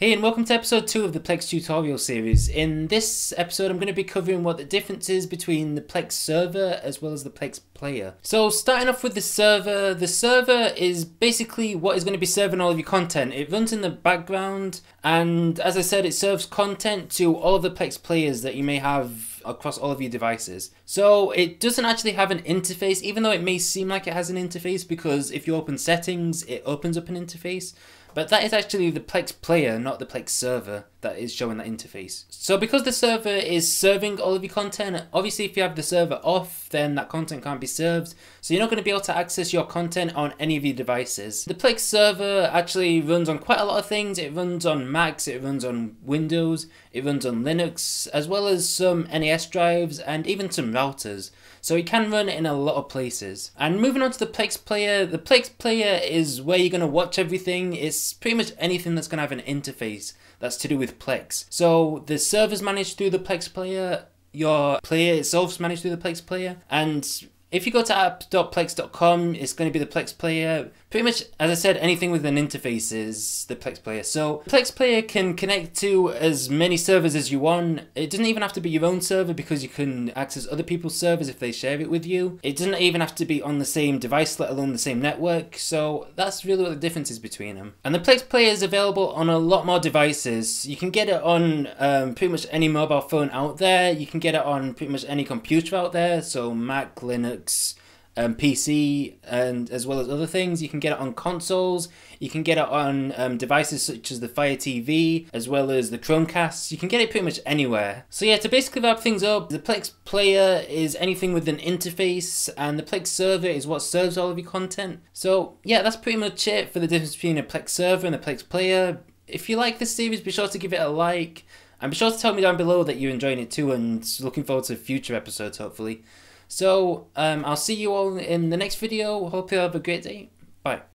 Hey and welcome to episode 2 of the Plex tutorial series. In this episode I'm going to be covering what the difference is between the Plex server as well as the Plex player. So starting off with the server, the server is basically what is going to be serving all of your content. It runs in the background and as I said it serves content to all of the Plex players that you may have across all of your devices. So it doesn't actually have an interface even though it may seem like it has an interface because if you open settings it opens up an interface. But that is actually the Plex player, not the Plex server, that is showing that interface. So because the server is serving all of your content, obviously if you have the server off, then that content can't be served. So you're not going to be able to access your content on any of your devices. The Plex server actually runs on quite a lot of things. It runs on Macs, it runs on Windows, it runs on Linux, as well as some NAS drives and even some routers. So it can run in a lot of places. And moving on to the Plex player, the Plex player is where you're going to watch everything. It's pretty much anything that's going to have an interface that's to do with Plex. So the server's managed through the Plex player, your player itself is managed through the Plex player, and if you go to app.plex.com, it's going to be the Plex player. Pretty much, as I said, anything with an interface is the Plex player. So Plex player can connect to as many servers as you want. It doesn't even have to be your own server because you can access other people's servers if they share it with you. It doesn't even have to be on the same device, let alone the same network. So that's really what the difference is between them. And the Plex player is available on a lot more devices. You can get it on um, pretty much any mobile phone out there. You can get it on pretty much any computer out there. So Mac, Linux, Linux, um, PC, and as well as other things. You can get it on consoles. You can get it on um, devices such as the Fire TV, as well as the Chromecast. You can get it pretty much anywhere. So yeah, to basically wrap things up, the Plex player is anything with an interface, and the Plex server is what serves all of your content. So yeah, that's pretty much it for the difference between a Plex server and a Plex player. If you like this series, be sure to give it a like. And be sure to tell me down below that you're enjoying it too and looking forward to future episodes, hopefully. So um, I'll see you all in the next video. Hope you have a great day. Bye.